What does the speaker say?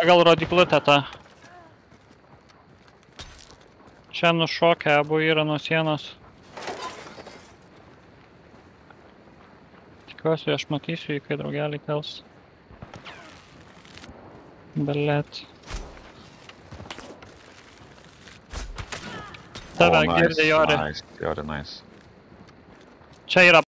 pagal rodiklutę tą. Čia nušokę abu yra nuo sienos. Tikiuosi, aš matysiu jį, kai draugelį kels. Belet. Tave O, nice, girdi Jori. Nice, Jori, nice. Čia yra